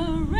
around.